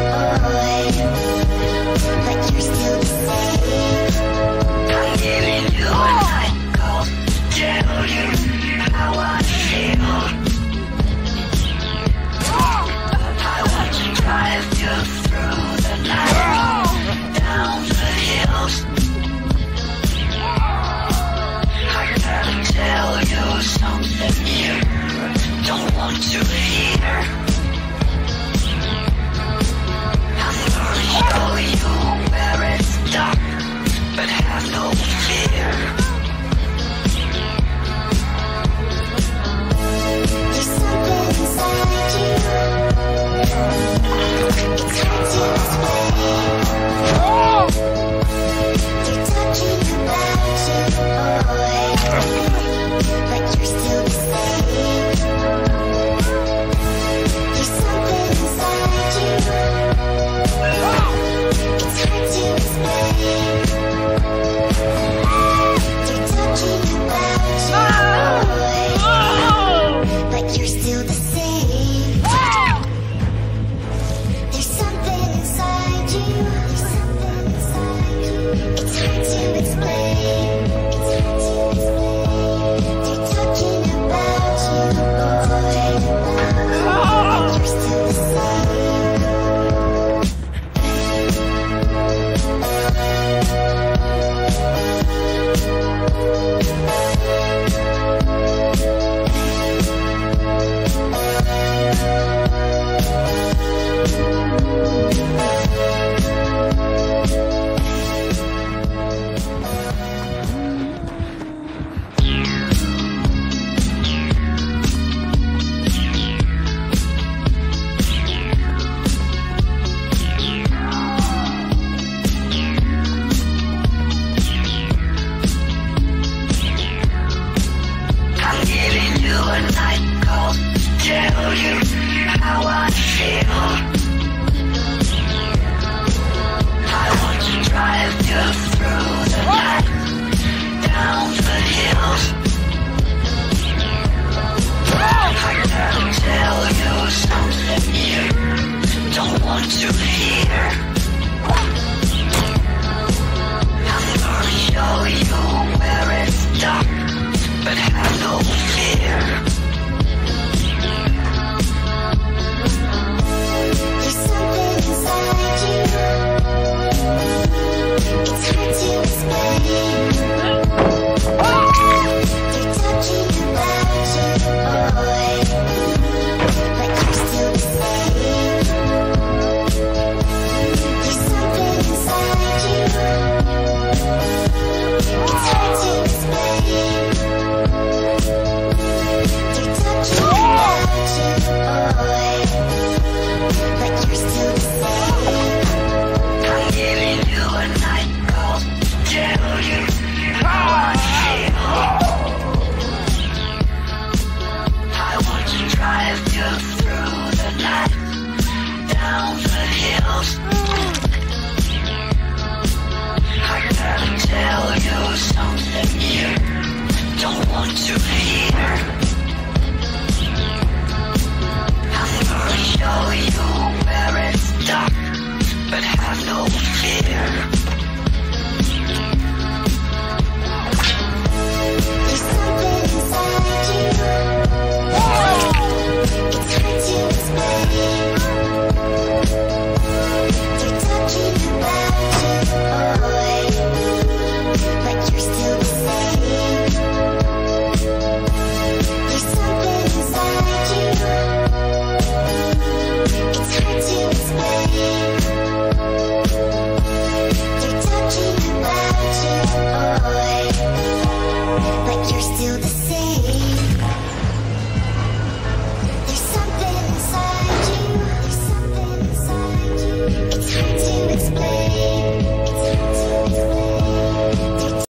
Oh. dreams. It's hard to feel want to.